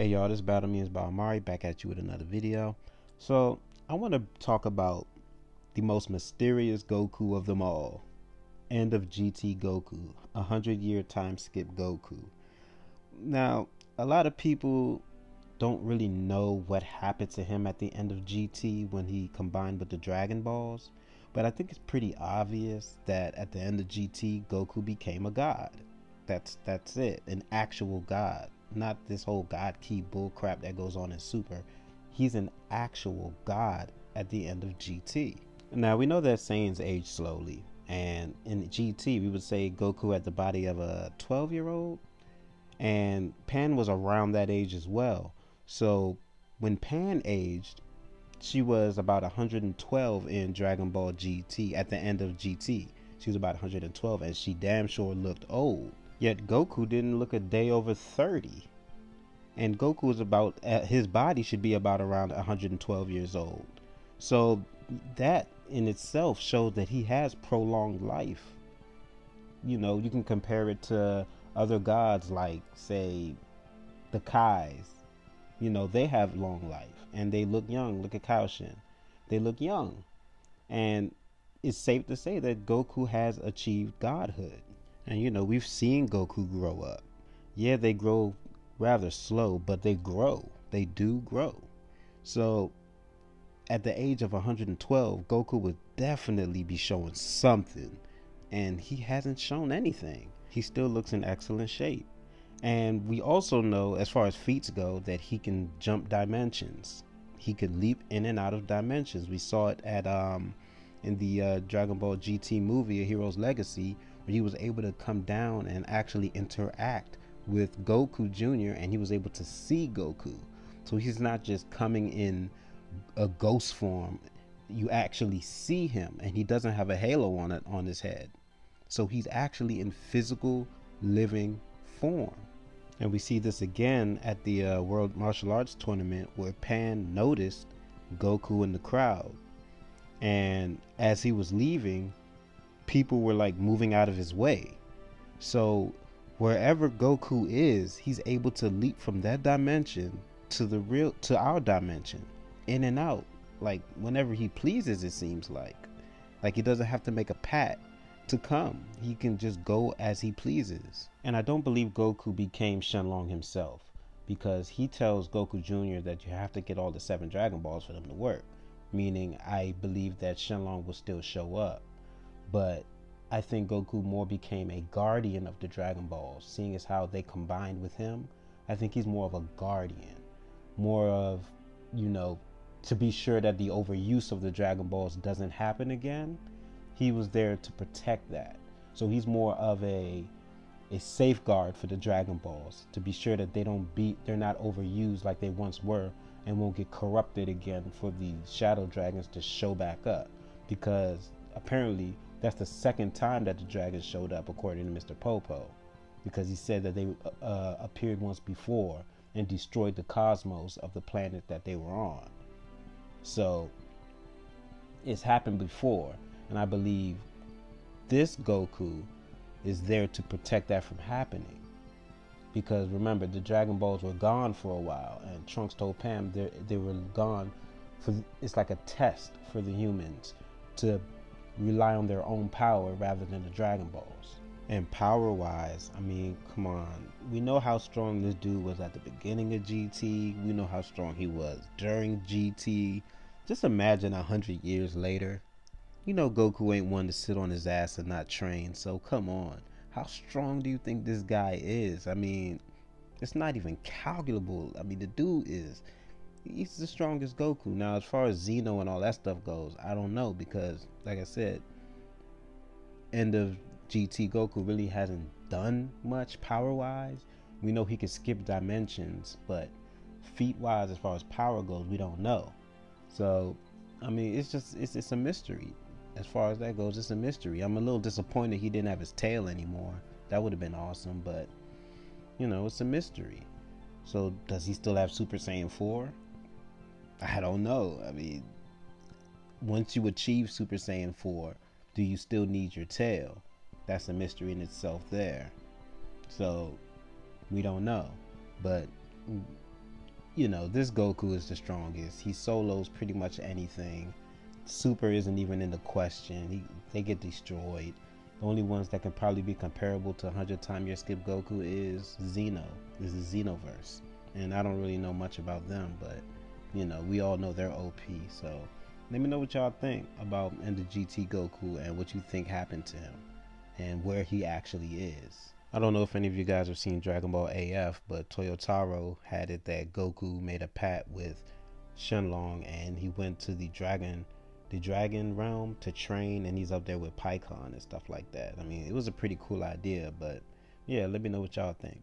Hey y'all, this Battle Memes By back at you with another video. So I want to talk about the most mysterious Goku of them all. End of GT Goku, a hundred year time skip Goku. Now, a lot of people don't really know what happened to him at the end of GT when he combined with the Dragon Balls, but I think it's pretty obvious that at the end of GT, Goku became a god. That's that's it, an actual god not this whole God ki bull crap that goes on in Super. He's an actual God at the end of GT. Now we know that Saiyans age slowly, and in GT we would say Goku had the body of a 12 year old, and Pan was around that age as well. So when Pan aged, she was about 112 in Dragon Ball GT at the end of GT. She was about 112, and she damn sure looked old. Yet Goku didn't look a day over 30. And Goku is about, uh, his body should be about around 112 years old. So that in itself shows that he has prolonged life. You know, you can compare it to other gods like, say, the Kais. You know, they have long life and they look young. Look at Kaioshin. They look young. And it's safe to say that Goku has achieved godhood. And you know, we've seen Goku grow up. Yeah, they grow rather slow, but they grow. They do grow. So at the age of 112, Goku would definitely be showing something. And he hasn't shown anything. He still looks in excellent shape. And we also know, as far as feats go, that he can jump dimensions. He could leap in and out of dimensions. We saw it at um, in the uh, Dragon Ball GT movie, A Hero's Legacy, he was able to come down and actually interact with Goku Jr. and he was able to see Goku. So he's not just coming in a ghost form. You actually see him and he doesn't have a halo on it on his head. So he's actually in physical living form. And we see this again at the uh, World Martial Arts Tournament where Pan noticed Goku in the crowd. And as he was leaving, people were like moving out of his way. So wherever Goku is, he's able to leap from that dimension to the real to our dimension, in and out, like whenever he pleases. It seems like, like he doesn't have to make a pat to come. He can just go as he pleases. And I don't believe Goku became Shenlong himself because he tells Goku Jr. that you have to get all the seven Dragon Balls for them to work. Meaning, I believe that Shenlong will still show up but I think Goku more became a guardian of the Dragon Balls, seeing as how they combined with him. I think he's more of a guardian, more of, you know, to be sure that the overuse of the Dragon Balls doesn't happen again. He was there to protect that. So he's more of a a safeguard for the Dragon Balls to be sure that they don't be they're not overused like they once were and won't get corrupted again for the Shadow Dragons to show back up because apparently that's the second time that the dragons showed up, according to Mr. Popo, because he said that they uh, appeared once before and destroyed the cosmos of the planet that they were on. So it's happened before, and I believe this Goku is there to protect that from happening. Because remember, the Dragon Balls were gone for a while, and Trunks told Pan they, they were gone for it's like a test for the humans to rely on their own power rather than the Dragon Balls. And power wise, I mean, come on. We know how strong this dude was at the beginning of GT. We know how strong he was during GT. Just imagine a hundred years later. You know Goku ain't one to sit on his ass and not train, so come on. How strong do you think this guy is? I mean, it's not even calculable. I mean, the dude is he's the strongest Goku. Now, as far as Xeno and all that stuff goes, I don't know because, like I said, end of GT Goku really hasn't done much power wise. We know he can skip dimensions, but feat wise, as far as power goes, we don't know. So, I mean, it's just it's it's a mystery. As far as that goes, it's a mystery. I'm a little disappointed he didn't have his tail anymore. That would have been awesome, but you know, it's a mystery. So, does he still have Super Saiyan 4? I don't know. I mean, once you achieve Super Saiyan 4, do you still need your tail? That's a mystery in itself there. So, we don't know. But you know, this Goku is the strongest. He solos pretty much anything. Super isn't even in the question. He, they get destroyed. The only ones that can probably be comparable to 100 time your skip Goku is Xeno. This is Xenoverse. And I don't really know much about them, but you know, we all know they're OP. So let me know what y'all think about the GT Goku and what you think happened to him and where he actually is. I don't know if any of you guys have seen Dragon Ball AF, but Toyotaro had it that Goku made a pact with Shenlong and he went to the dragon the dragon realm to train and he's up there with Pikkon and stuff like that. I mean, it was a pretty cool idea, but yeah, let me know what y'all think.